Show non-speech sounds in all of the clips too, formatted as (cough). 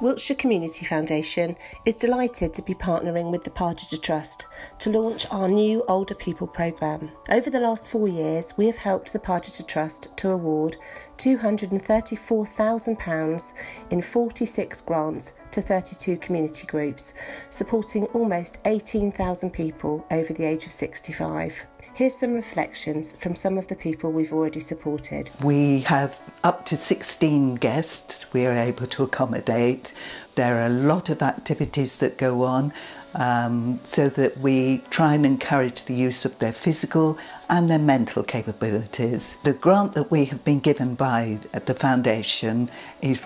Wiltshire Community Foundation is delighted to be partnering with the Pargeter Trust to launch our new Older People programme. Over the last four years, we have helped the Pargeter Trust to award £234,000 in 46 grants to 32 community groups, supporting almost 18,000 people over the age of 65. Here's some reflections from some of the people we've already supported. We have up to 16 guests we are able to accommodate. There are a lot of activities that go on um, so that we try and encourage the use of their physical and their mental capabilities. The grant that we have been given by the foundation is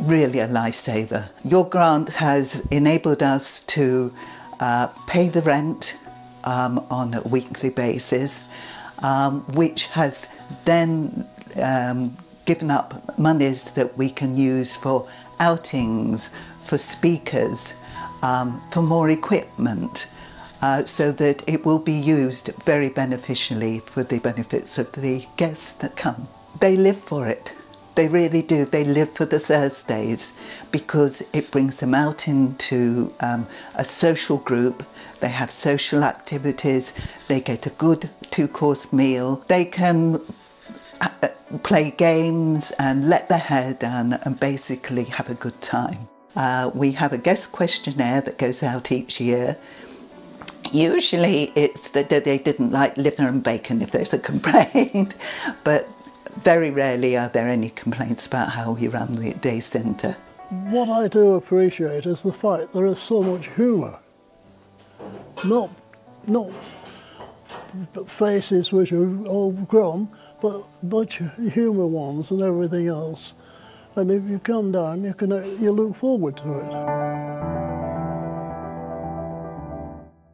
really a lifesaver. Your grant has enabled us to uh, pay the rent um, on a weekly basis, um, which has then um, given up monies that we can use for outings, for speakers, um, for more equipment, uh, so that it will be used very beneficially for the benefits of the guests that come. They live for it. They really do. They live for the Thursdays because it brings them out into um, a social group. They have social activities. They get a good two course meal. They can uh, play games and let their hair down and basically have a good time. Uh, we have a guest questionnaire that goes out each year. Usually it's that they didn't like liver and bacon if there's a (laughs) complaint, but very rarely are there any complaints about how we run the day centre. What I do appreciate is the fact there is so much humour. Not, not faces which are all grown, but much humour ones and everything else. And if you come down, you can you look forward to it.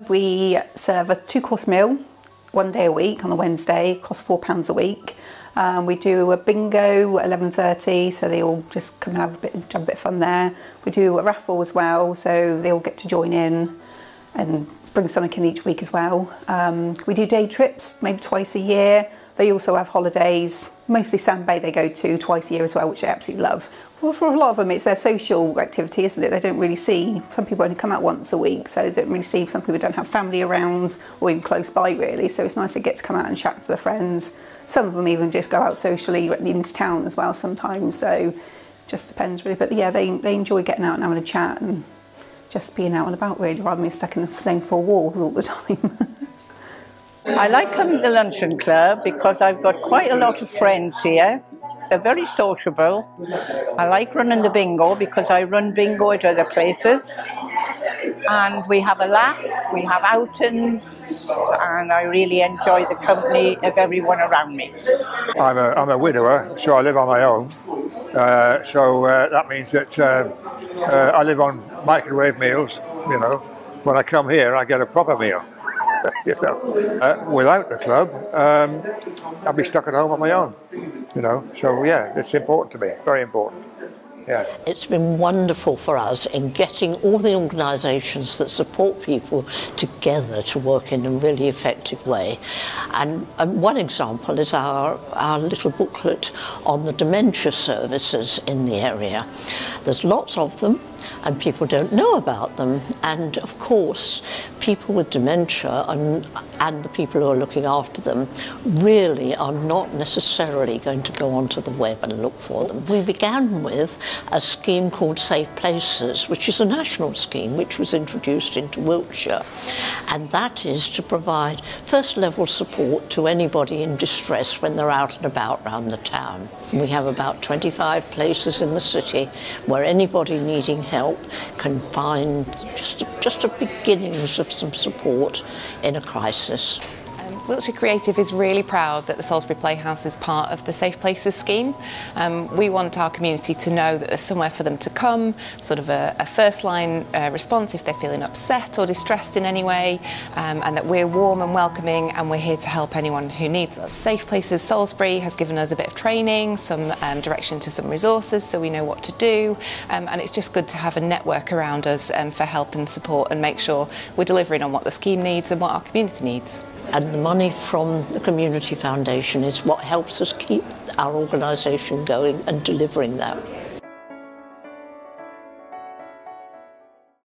We serve a two-course meal one day a week on a Wednesday, costs four pounds a week. Um, we do a bingo at 11.30, so they all just come and have a bit, have a bit of fun there. We do a raffle as well, so they all get to join in and bring something in each week as well. Um, we do day trips, maybe twice a year. They also have holidays, mostly Sandbay they go to twice a year as well, which they absolutely love. Well, for a lot of them, it's their social activity, isn't it? They don't really see, some people only come out once a week, so they don't really see, some people don't have family around or even close by, really. So it's nice to get to come out and chat to their friends. Some of them even just go out socially into town as well sometimes, so just depends really. But yeah, they, they enjoy getting out and having a chat and just being out and about, really, rather than stuck in the same four walls all the (laughs) time. I like coming to the luncheon club because I've got quite a lot of friends here. They're very sociable. I like running the bingo because I run bingo at other places. And we have a laugh, we have outings, and I really enjoy the company of everyone around me. I'm a, I'm a widower, so I live on my own. Uh, so uh, that means that uh, uh I live on microwave meals, you know. When I come here, I get a proper meal. (laughs) you know, uh, without the club, um, I'd be stuck at home on my own. You know, so yeah, it's important to me, very important. Yeah. It's been wonderful for us in getting all the organisations that support people together to work in a really effective way. And, and one example is our, our little booklet on the dementia services in the area. There's lots of them and people don't know about them. And of course, people with dementia and, and the people who are looking after them really are not necessarily going to go onto the web and look for them. We began with a scheme called Safe Places, which is a national scheme which was introduced into Wiltshire. And that is to provide first level support to anybody in distress when they're out and about around the town. We have about 25 places in the city where anybody needing help can find just, just a beginnings of some support in a crisis. Wiltshire Creative is really proud that the Salisbury Playhouse is part of the Safe Places scheme. Um, we want our community to know that there's somewhere for them to come, sort of a, a first line uh, response if they're feeling upset or distressed in any way, um, and that we're warm and welcoming and we're here to help anyone who needs us. Safe Places Salisbury has given us a bit of training, some um, direction to some resources so we know what to do, um, and it's just good to have a network around us um, for help and support and make sure we're delivering on what the scheme needs and what our community needs. And the money from the Community Foundation is what helps us keep our organisation going and delivering that.